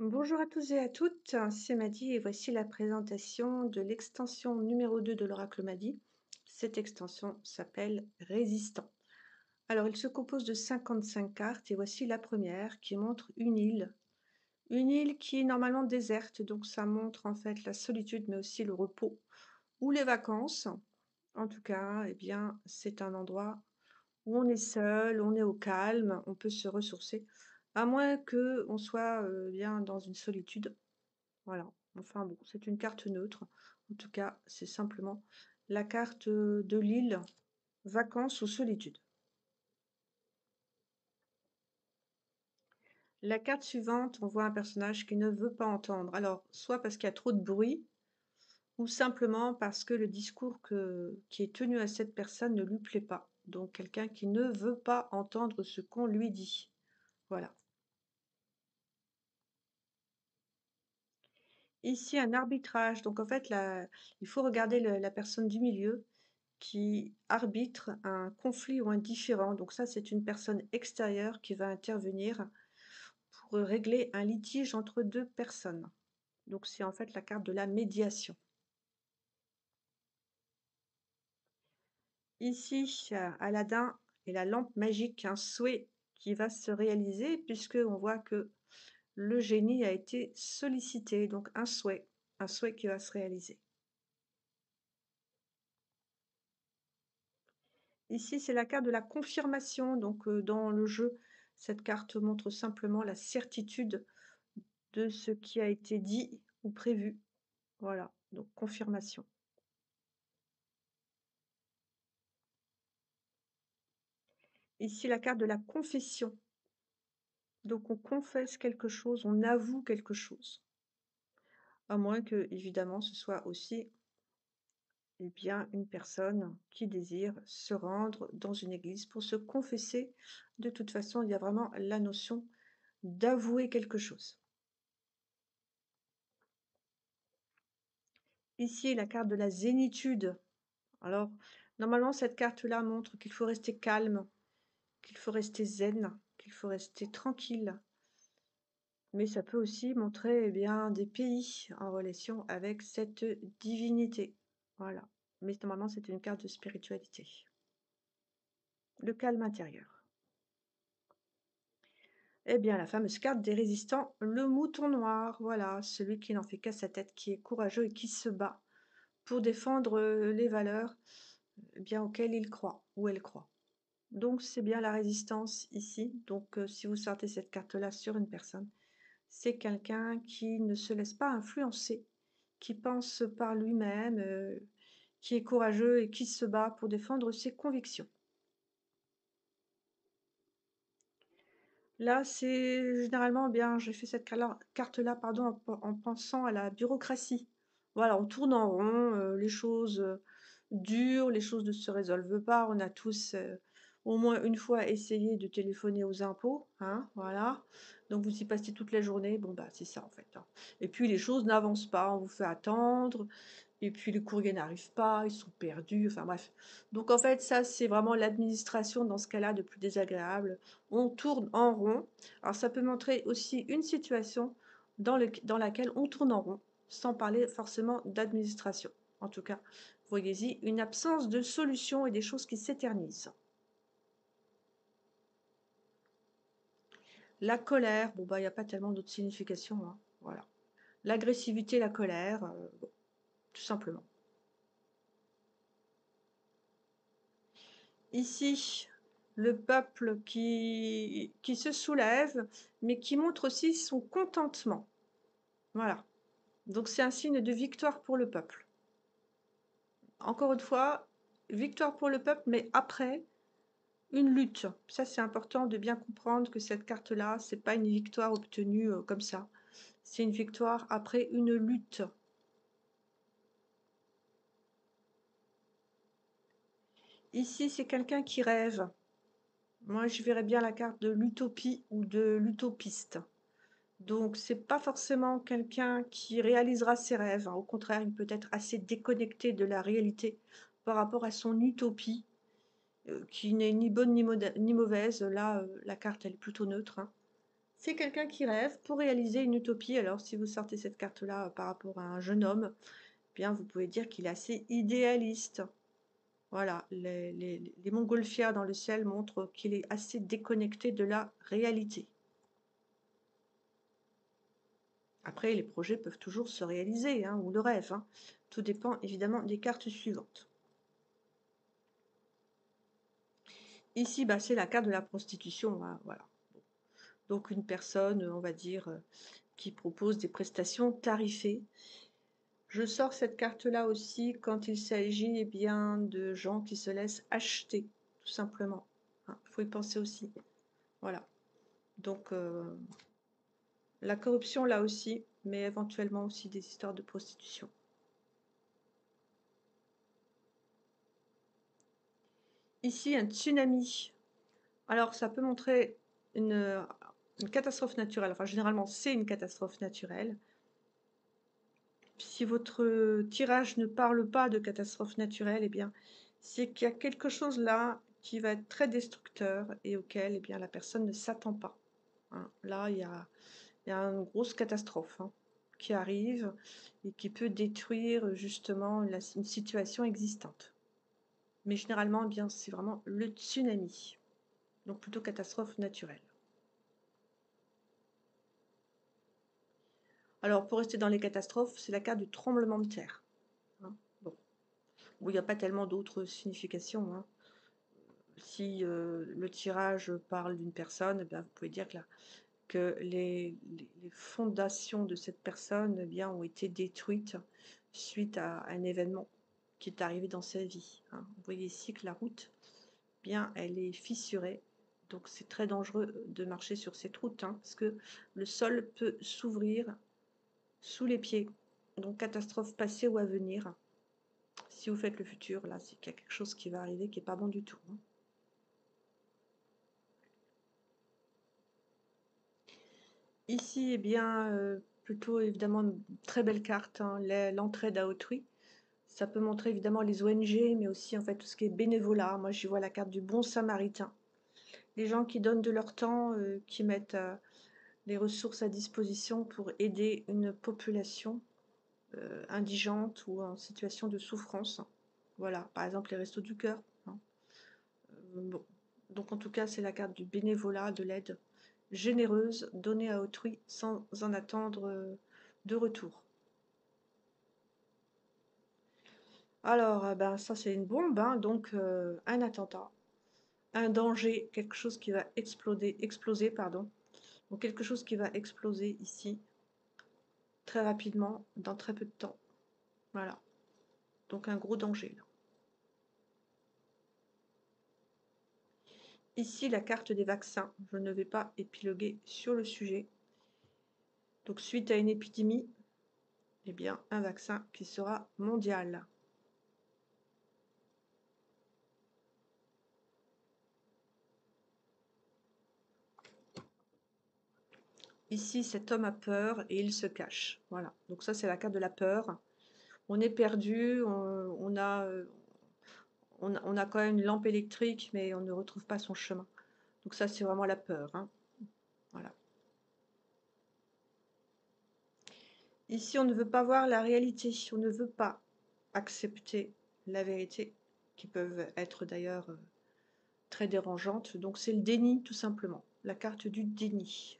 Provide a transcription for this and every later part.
Bonjour à tous et à toutes, c'est Maddy et voici la présentation de l'extension numéro 2 de l'oracle Maddy. Cette extension s'appelle Résistant. Alors, il se compose de 55 cartes et voici la première qui montre une île. Une île qui est normalement déserte, donc ça montre en fait la solitude mais aussi le repos ou les vacances. En tout cas, eh bien, c'est un endroit où on est seul, on est au calme, on peut se ressourcer. À moins qu'on soit, bien dans une solitude. Voilà. Enfin bon, c'est une carte neutre. En tout cas, c'est simplement la carte, de l'île, vacances ou solitude. La carte suivante, on voit un personnage qui ne veut pas entendre. Alors, soit parce qu'il y a trop de bruit, ou simplement parce que le discours qui est tenu à cette personne ne lui plaît pas. Donc quelqu'un qui ne veut pas entendre ce qu'on lui dit. Voilà. Ici, un arbitrage. Donc, en fait, il faut regarder la personne du milieu qui arbitre un conflit ou un différend. Donc ça, c'est une personne extérieure qui va intervenir pour, régler un litige entre 2 personnes. Donc c'est en fait la carte de la médiation. Ici, Aladdin et la lampe magique, un souhait qui va se réaliser puisque on voit que le génie a été sollicité, donc un souhait, un souhait qui va se réaliser. Ici, c'est la carte de la confirmation, donc euh, dans le jeu, cette carte montre simplement la certitude de ce qui a été dit ou prévu. Voilà, donc confirmation. Ici, la carte de la confession. Donc on confesse quelque chose, on avoue quelque chose. À moins que, évidemment, ce soit aussi eh bien, une personne qui désire se rendre dans une église pour se confesser. De toute façon, il y a vraiment la notion d'avouer quelque chose. Ici, la carte de la zénitude. Alors, normalement, cette carte-là montre qu'il faut rester calme, qu'il faut rester zen, qu'il faut rester tranquille. Mais ça peut aussi montrer eh bien, des pays en relation avec cette divinité. Voilà. Mais normalement, c'est une carte de spiritualité. Le calme intérieur. Eh bien, la fameuse carte des résistants, le mouton noir. Voilà, celui qui n'en fait qu'à sa tête, qui est courageux et qui se bat pour défendre les valeurs eh bien, auxquelles il croit ou elle croit. Donc c'est bien la résistance ici. Donc euh, si vous sortez cette carte-là sur une personne, c'est quelqu'un qui ne se laisse pas influencer, qui pense par lui-même, euh, qui est courageux et qui se bat pour défendre ses convictions. Là, c'est généralement bien, j'ai fait cette carte-là pardon, en, pensant à la bureaucratie. Voilà, on tourne en rond, euh, les choses durent, les choses ne se résolvent pas, on a tous au moins une fois essayer de téléphoner aux impôts, hein, voilà. Donc vous y passez toute la journée, bon bah c'est ça en fait. Hein. Et puis les choses n'avancent pas, on vous fait attendre, et puis les courriers n'arrivent pas, ils sont perdus, enfin bref. Donc en fait ça c'est vraiment l'administration dans ce cas-là de plus désagréable. On tourne en rond. Alors ça peut montrer aussi une situation dans, le, dans laquelle on tourne en rond, sans parler forcément d'administration. En tout cas, voyez-y une absence de solution et des choses qui s'éternisent. La colère, bon bah il n'y a pas tellement d'autres significations, hein, voilà. L'agressivité, la colère, euh, tout simplement. Ici, le peuple qui, qui se soulève, mais qui montre aussi son contentement. Voilà. Donc c'est un signe de victoire pour le peuple. Encore une fois, victoire pour le peuple, mais après, une lutte. Ça, c'est important de bien comprendre que cette carte-là, c'est pas une victoire obtenue euh, comme ça. C'est une victoire après une lutte. Ici, c'est quelqu'un qui rêve. Moi, je verrais bien la carte de l'utopie ou de l'utopiste. Donc, c'est pas forcément quelqu'un qui réalisera ses rêves. Au contraire, il peut être assez déconnecté de la réalité par rapport à son utopie qui n'est ni bonne ni, mauvaise. Là, la carte, elle est plutôt neutre. Hein. c'est quelqu'un qui rêve pour réaliser une utopie. Alors, si vous sortez cette carte-là par rapport à un jeune homme, eh bien, vous pouvez dire qu'il est assez idéaliste. Voilà, les, les montgolfières dans le ciel montrent qu'il est assez déconnecté de la réalité. Après, les projets peuvent toujours se réaliser, hein, ou le rêve. Hein. Tout dépend évidemment des cartes suivantes. Ici, bah, c'est la carte de la prostitution. Hein, voilà. Donc une personne, on va dire, euh, qui propose des prestations tarifées. Je sors cette carte-là aussi quand il s'agit eh bien de gens qui se laissent acheter, tout simplement. Il hein. faut y penser aussi. Voilà. Donc, euh, la corruption, là aussi, mais éventuellement aussi des histoires de prostitution. Ici, un tsunami. Alors, ça peut montrer une, catastrophe naturelle. Enfin, généralement, c'est une catastrophe naturelle. Si votre tirage ne parle pas de catastrophe naturelle, eh bien, c'est qu'il y a quelque chose là qui va être très destructeur et auquel eh bien, la personne ne s'attend pas. Hein. Là, il y a une grosse catastrophe hein, qui arrive et qui peut détruire justement une situation existante. Mais généralement, eh bien, c'est vraiment le tsunami, donc plutôt catastrophe naturelle. Alors, pour rester dans les catastrophes, c'est la carte du tremblement de terre. Hein. bon. il n'y a pas tellement d'autres significations. Hein. Si euh, le tirage parle d'une personne, eh vous pouvez dire que les, fondations de cette personne eh bien, ont été détruites suite à un événement qui est arrivé dans sa vie. Hein. Vous voyez ici que la route, bien, elle est fissurée. Donc c'est très dangereux de marcher sur cette route hein, parce que le sol peut s'ouvrir sous les pieds. Donc catastrophe passée ou à venir. Si vous faites le futur, là, c'est qu'il y a quelque chose qui va arriver qui n'est pas bon du tout. Hein. Ici, eh bien, euh, plutôt évidemment une très belle carte, hein, l'entraide à autrui. Ça peut montrer évidemment les ONG, mais aussi en fait tout ce qui est bénévolat. Moi, j'y vois la carte du bon samaritain. Les gens qui donnent de leur temps, euh, qui mettent euh, les ressources à disposition pour aider une population indigente ou en situation de souffrance. Voilà, par exemple les restos du cœur. Hein. Donc en tout cas, c'est la carte du bénévolat, de l'aide généreuse, donnée à autrui sans en attendre euh, de retour. Alors, euh, ben, ça c'est une bombe, hein, donc euh, un attentat, un danger, quelque chose qui va exploser, pardon. Quelque chose qui va exploser ici très rapidement, dans très peu de temps. Voilà. Donc un gros danger. Ici, la carte des vaccins. Je ne vais pas épiloguer sur le sujet. Donc, suite à une épidémie, eh bien, un vaccin qui sera mondial. Ici, cet homme a peur et il se cache. Voilà. Donc ça, c'est la carte de la peur. On est perdu, on, a, on, a quand même une lampe électrique, mais on ne retrouve pas son chemin. Donc ça, c'est vraiment la peur. Hein. Voilà. Ici, on ne veut pas voir la réalité. On ne veut pas accepter la vérité, qui peuvent être d'ailleurs euh, très dérangeantes. Donc c'est le déni, tout simplement. La carte du déni.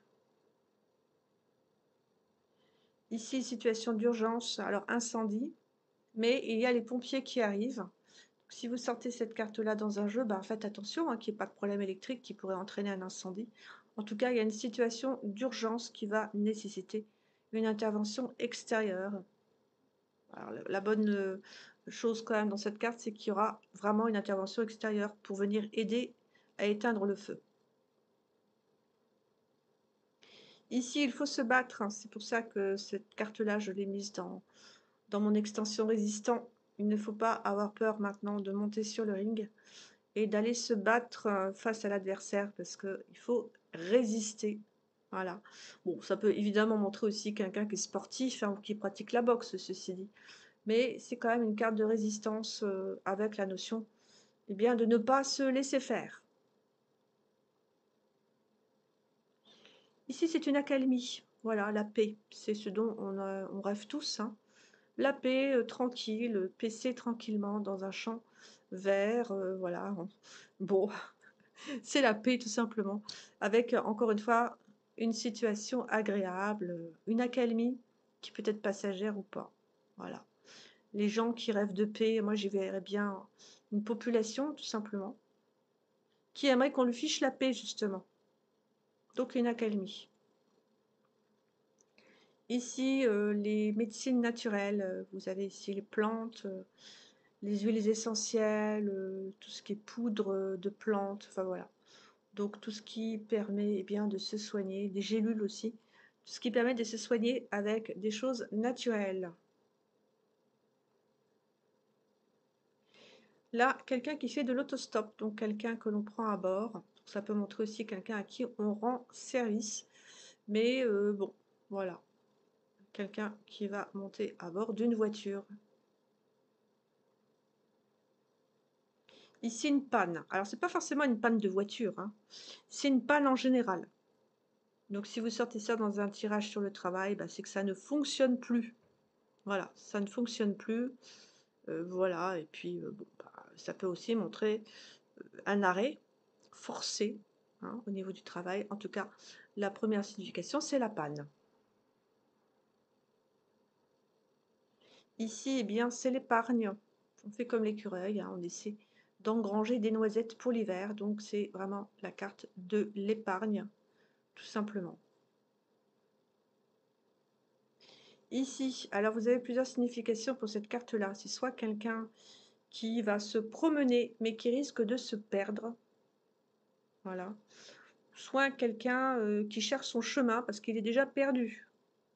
Ici, situation d'urgence, alors incendie, mais il y a les pompiers qui arrivent si vous sortez cette carte-là dans un jeu, bah, faites attention hein, qu'il n'y ait pas de problème électrique qui pourrait entraîner un incendie. En tout cas, il y a une situation d'urgence qui va nécessiter une intervention extérieure. la bonne euh, chose quand même dans cette carte, c'est qu'il y aura vraiment une intervention extérieure pour venir aider à éteindre le feu. Ici, il faut se battre. Hein. C'est pour ça que cette carte-là, je l'ai mise dans, mon extension résistant il ne faut pas avoir peur maintenant de monter sur le ring et d'aller se battre euh, face à l'adversaire parce qu'il faut résister. Voilà. Bon, ça peut évidemment montrer aussi quelqu'un qui est sportif hein, ou qui pratique la boxe, ceci dit. Mais c'est quand même une carte de résistance euh, avec la notion eh bien, de ne pas se laisser faire. Ici, c'est une accalmie. Voilà, la paix. C'est ce dont on, rêve tous. Hein. La paix, euh, tranquille, paisser tranquillement dans un champ vert. Euh, voilà. Bon, c'est la paix tout simplement. Avec, encore une fois, une situation agréable, une accalmie qui peut être passagère ou pas. Voilà. Les gens qui rêvent de paix, moi j'y verrais bien une population tout simplement, qui aimerait qu'on lui fiche la paix justement. Donc une accalmie. Ici, euh, les médecines naturelles, euh, vous avez ici les plantes, euh, les huiles essentielles, tout ce qui est poudre de plantes, enfin voilà. Donc tout ce qui permet eh bien, de se soigner, des gélules aussi, tout ce qui permet de se soigner avec des choses naturelles. Là, quelqu'un qui fait de l'autostop, donc quelqu'un que l'on prend à bord. Ça peut montrer aussi quelqu'un à qui on rend service. Mais euh, bon, voilà. Quelqu'un qui va monter à bord d'une voiture. Ici, une panne. Alors, c'est pas forcément une panne de voiture. Hein. C'est une panne en général. Donc, si vous sortez ça dans un tirage sur le travail, bah, c'est que ça ne fonctionne plus. Voilà, ça ne fonctionne plus. Euh, voilà, et puis, euh, bon, bah, ça peut aussi montrer un arrêt forcé hein, au niveau du travail. En tout cas, la première signification, c'est la panne. Ici, eh bien, c'est l'épargne. On fait comme l'écureuil, hein, on essaie d'engranger des noisettes pour l'hiver. Donc, c'est vraiment la carte de l'épargne, tout simplement. Ici, alors vous avez plusieurs significations pour cette carte-là. C'est soit quelqu'un qui va se promener mais qui risque de se perdre. Voilà. Soit quelqu'un euh, qui cherche son chemin parce qu'il est déjà perdu.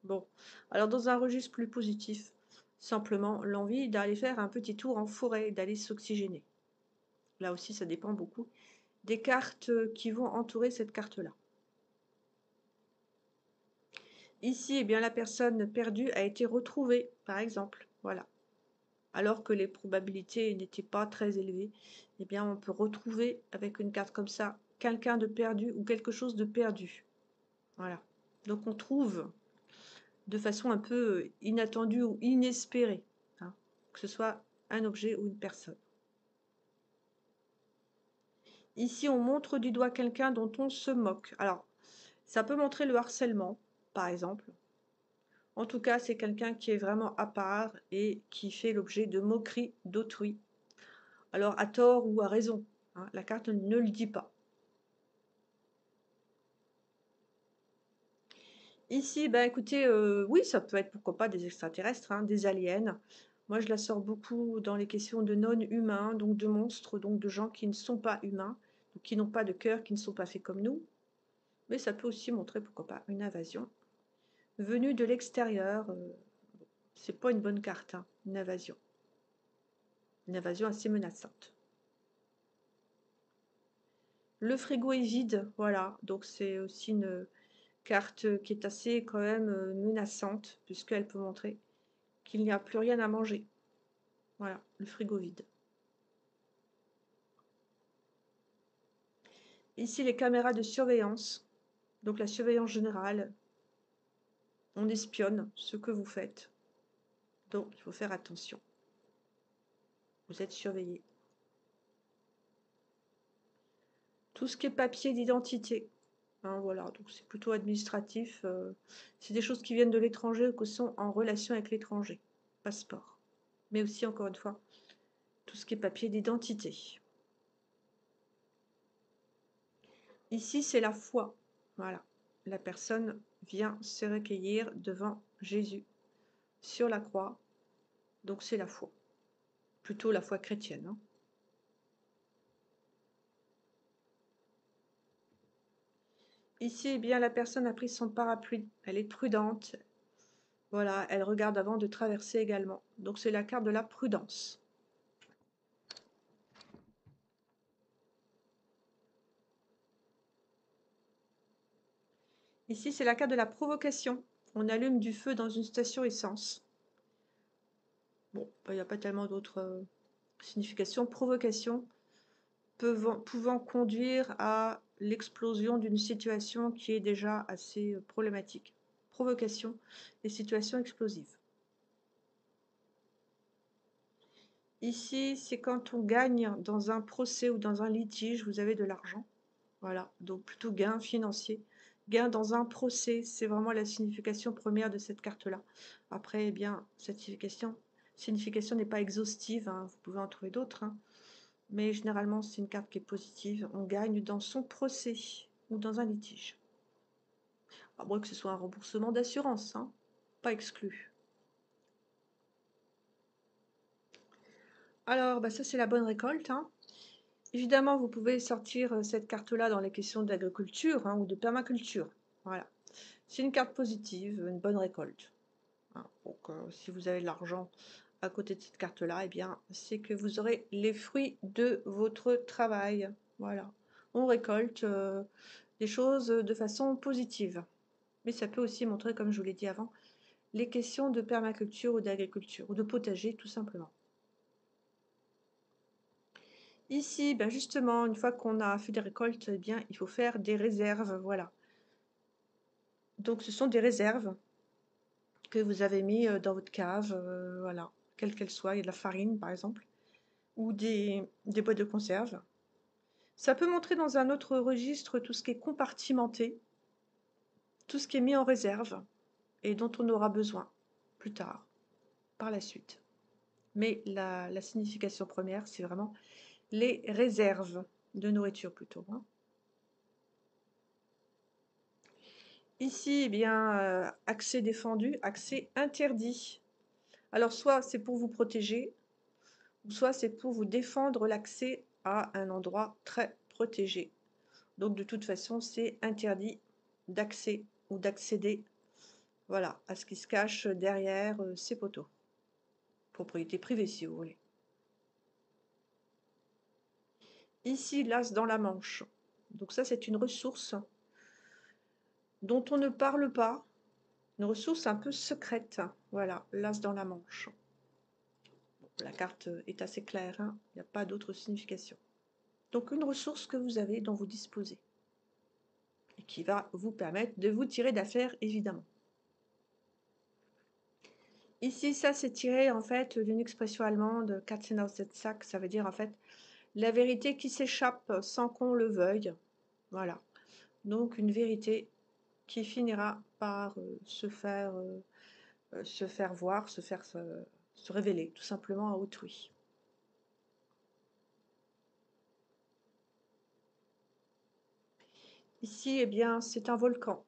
Bon, alors dans un registre plus positif, simplement l'envie d'aller faire un petit tour en forêt, d'aller s'oxygéner. Là aussi, ça dépend beaucoup des cartes qui vont entourer cette carte-là. Ici, eh bien, la personne perdue a été retrouvée, par exemple. Voilà alors que les probabilités n'étaient pas très élevées, eh bien on peut retrouver avec une carte comme ça quelqu'un de perdu ou quelque chose de perdu. Voilà. Donc on trouve de façon un peu inattendue ou inespérée, hein, que ce soit un objet ou une personne. Ici, on montre du doigt quelqu'un dont on se moque. Alors, ça peut montrer le harcèlement, par exemple. En tout cas, c'est quelqu'un qui est vraiment à part et qui fait l'objet de moqueries d'autrui. Alors, à tort ou à raison, hein, la carte ne le dit pas. Ici, ben écoutez, euh, oui, ça peut être pourquoi pas des extraterrestres, hein, des aliens. Moi, je la sors beaucoup dans les questions de non-humains, donc de monstres, donc de gens qui ne sont pas humains, qui n'ont pas de cœur, qui ne sont pas faits comme nous. Mais ça peut aussi montrer, pourquoi pas, une invasion Venu de l'extérieur, euh, c'est pas une bonne carte, hein, une invasion. Une invasion assez menaçante. Le frigo est vide, voilà, donc c'est aussi une carte qui est assez quand même euh, menaçante, puisqu'elle peut montrer qu'il n'y a plus rien à manger. Voilà, le frigo vide. Ici, les caméras de surveillance, donc la surveillance générale, on espionne ce que vous faites. Donc, il faut faire attention. Vous êtes surveillé. Tout ce qui est papier d'identité. Hein, voilà, donc c'est plutôt administratif. Euh, c'est des choses qui viennent de l'étranger ou qui sont en relation avec l'étranger. Passeport. Mais aussi, encore une fois, tout ce qui est papier d'identité. Ici, c'est la foi. Voilà. La personne vient se recueillir devant Jésus sur la croix. Donc c'est la foi. Plutôt la foi chrétienne. Hein. Ici, eh bien, la personne a pris son parapluie. Elle est prudente. Voilà, elle regarde avant de traverser également. Donc c'est la carte de la prudence. Ici, c'est la carte de la provocation. On allume du feu dans une station essence. Bon, il n'y a pas tellement d'autres euh, significations. Provocation pouvant, conduire à l'explosion d'une situation qui est déjà assez problématique. Provocation et situation explosive. Ici, c'est quand on gagne dans un procès ou dans un litige, vous avez de l'argent. Voilà, donc plutôt gain financier. Gain dans un procès, c'est vraiment la signification première de cette carte-là. Après, eh bien, cette signification, signification n'est pas exhaustive, hein, vous pouvez en trouver d'autres. Hein. Mais généralement, c'est une carte qui est positive. On gagne dans son procès ou dans un litige. À moins que ce soit un remboursement d'assurance, hein, pas exclu. Alors, bah ça c'est la bonne récolte. Hein. Évidemment, vous pouvez sortir euh, cette carte-là dans les questions d'agriculture hein, ou de permaculture. Voilà. C'est une carte positive, une bonne récolte. Donc, euh, si vous avez de l'argent à côté de cette carte-là, eh bien, c'est que vous aurez les fruits de votre travail. Voilà. On récolte euh, des choses de façon positive. Mais ça peut aussi montrer, comme je vous l'ai dit avant, les questions de permaculture ou d'agriculture, ou de potager, tout simplement. Ici, ben justement, une fois qu'on a fait des récoltes, eh bien, il faut faire des réserves, voilà. Donc, ce sont des réserves que vous avez mis euh, dans votre cave, euh, voilà, quelle qu'elle soit. Il y a de la farine, par exemple, ou des, boîtes de conserve. Ça peut montrer dans un autre registre tout ce qui est compartimenté, tout ce qui est mis en réserve et dont on aura besoin plus tard, par la suite. Mais la, la signification première, c'est vraiment les réserves de nourriture plutôt. Hein. Ici, eh bien, euh, accès défendu, accès interdit. Alors, soit c'est pour vous protéger, soit c'est pour vous défendre l'accès à un endroit très protégé. Donc, de toute façon, c'est interdit d'accès ou d'accéder voilà, à ce qui se cache derrière euh, ces poteaux. Propriété privée, si vous voulez. Ici, l'as dans la manche. Donc ça, c'est une ressource dont on ne parle pas. Une ressource un peu secrète. Voilà, l'as dans la manche. la carte est assez claire, hein. il n'y a pas d'autre signification. Donc une ressource que vous avez, dont vous disposez. Et qui va vous permettre de vous tirer d'affaires, évidemment. Ici, ça, c'est tiré en fait d'une expression allemande, Katzen aus Sack, ça veut dire en fait la vérité qui s'échappe sans qu'on le veuille. Voilà. Donc une vérité qui finira par euh, se, faire, euh, euh, se faire voir, se faire se, révéler tout simplement à autrui. Ici, eh bien, c'est un volcan.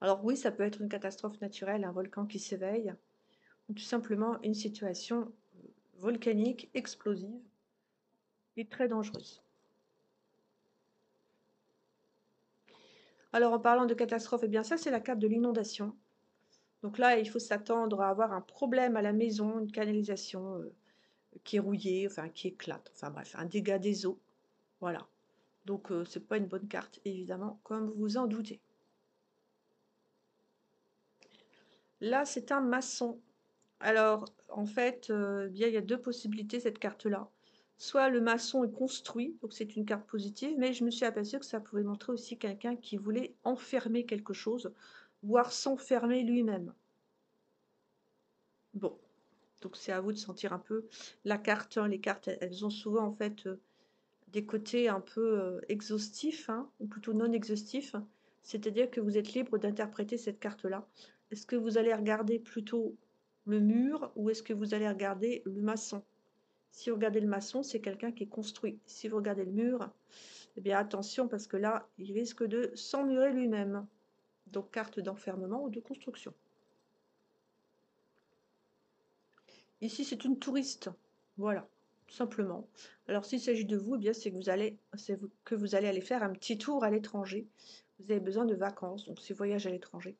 Alors oui, ça peut être une catastrophe naturelle, un volcan qui s'éveille, ou tout simplement une situation volcanique explosive est très dangereuse. Alors en parlant de catastrophe, eh bien ça c'est la carte de l'inondation. Donc là, il faut s'attendre à avoir un problème à la maison, une canalisation euh, qui est rouillée, enfin qui éclate, enfin bref, un dégât des eaux. Voilà. Donc ce euh, c'est pas une bonne carte, évidemment, comme vous vous en doutez. Là, c'est un maçon. Alors, en fait, euh, bien, il y a deux possibilités, cette carte-là soit le maçon est construit, donc c'est une carte positive, mais je me suis aperçue que ça pouvait montrer aussi quelqu'un qui voulait enfermer quelque chose, voire s'enfermer lui-même. Bon, donc c'est à vous de sentir un peu la carte. Hein. Les cartes, elles ont souvent en fait euh, des côtés un peu euh, exhaustifs, hein, ou plutôt non exhaustifs, c'est-à-dire que vous êtes libre d'interpréter cette carte-là. Est-ce que vous allez regarder plutôt le mur ou est-ce que vous allez regarder le maçon? Si vous regardez le maçon, c'est quelqu'un qui est construit. Si vous regardez le mur, eh bien attention parce que là, il risque de s'emmurer lui-même. Donc carte d'enfermement ou de construction. Ici, c'est une touriste. Voilà, tout simplement. Alors s'il s'agit de vous, eh bien c'est que vous allez aller faire un petit tour à l'étranger. Vous avez besoin de vacances, donc c'est voyage à l'étranger.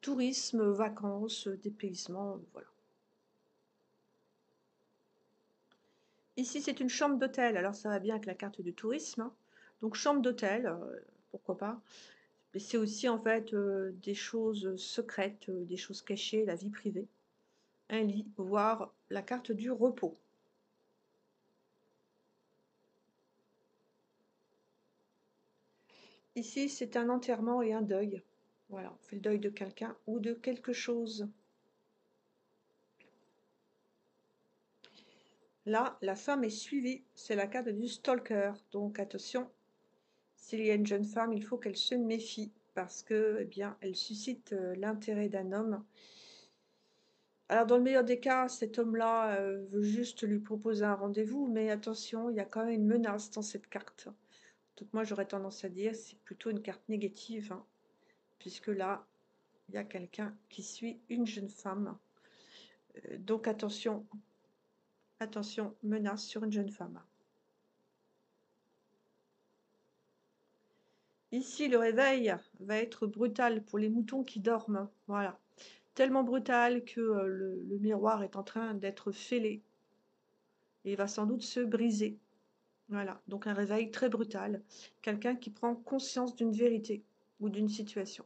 Tourisme, vacances, dépaysement, voilà. Ici, c'est une chambre d'hôtel. Alors, ça va bien avec la carte du tourisme. Hein. Donc, chambre d'hôtel, euh, pourquoi pas. Mais c'est aussi, en fait, euh, des choses secrètes, euh, des choses cachées, la vie privée. Un lit, voire la carte du repos. Ici, c'est un enterrement et un deuil. Voilà, on fait le deuil de quelqu'un ou de quelque chose. Là, la femme est suivie. C'est la carte du stalker. Donc attention, s'il y a une jeune femme, il faut qu'elle se méfie parce que, eh bien, elle suscite euh, l'intérêt d'un homme. Alors, dans le meilleur des cas, cet homme-là euh, veut juste lui proposer un rendez-vous, mais attention, il y a quand même une menace dans cette carte. Donc moi, j'aurais tendance à dire c'est plutôt une carte négative, hein, puisque là, il y a quelqu'un qui suit une jeune femme. Euh, donc attention, attention, menace sur une jeune femme. Ici, le réveil va être brutal pour les moutons qui dorment. Voilà. Tellement brutal que euh, le, miroir est en train d'être fêlé. Et va sans doute se briser. Voilà. Donc un réveil très brutal. Quelqu'un qui prend conscience d'une vérité ou d'une situation.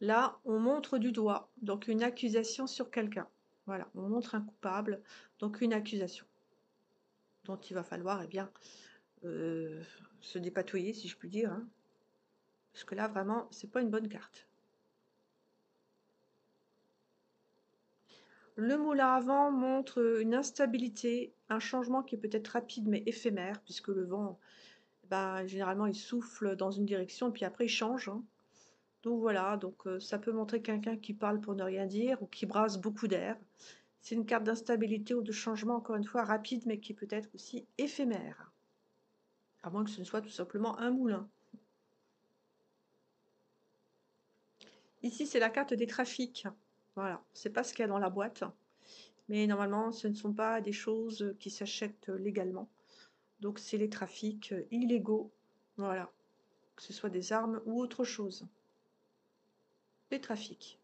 Là, on montre du doigt, donc une accusation sur quelqu'un. Voilà, on montre un coupable, donc une accusation dont il va falloir eh bien, euh, se dépatouiller, si je puis dire. Hein. Parce que là, vraiment, c'est pas une bonne carte. Le moulin avant montre une instabilité, un changement qui est peut-être rapide mais éphémère, puisque le vent, ben, généralement, il souffle dans une direction, puis après, il change. Hein. Donc voilà, donc euh, ça peut montrer quelqu'un qui parle pour ne rien dire, ou qui brasse beaucoup d'air. C'est une carte d'instabilité ou de changement, encore une fois, rapide, mais qui peut être aussi éphémère. À moins que ce ne soit tout simplement un moulin. Ici, c'est la carte des trafics. Voilà, c'est pas ce qu'il y a dans la boîte. Mais normalement, ce ne sont pas des choses qui s'achètent légalement. Donc, c'est les trafics illégaux. Voilà, que ce soit des armes ou autre chose. Les trafics.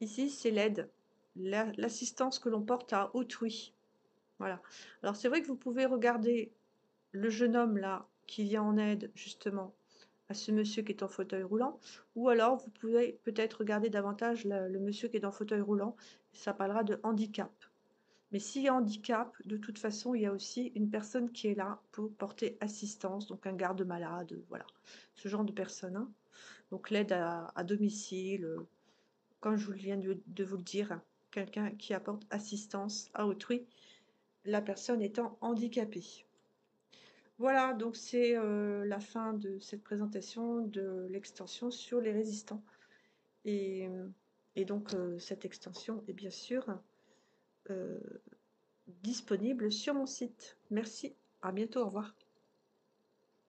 Ici, c'est l'aide, l'assistance que l'on porte à autrui. Voilà. Alors, c'est vrai que vous pouvez regarder le jeune homme là qui vient en aide justement à ce monsieur qui est en fauteuil roulant, ou alors vous pouvez peut-être regarder davantage le, monsieur qui est en fauteuil roulant, ça parlera de handicap. Mais s'il y a handicap, de toute façon, il y a aussi une personne qui est là pour porter assistance, donc un garde malade, voilà, ce genre de personne. Hein. Donc l'aide à, domicile, comme je viens de, vous le dire, quelqu'un qui apporte assistance à autrui, la personne étant handicapée. Voilà, donc c'est euh, la fin de cette présentation de l'extension sur les résistants. Et, donc euh, cette extension est bien sûr euh, disponible sur mon site. Merci, à bientôt, au revoir.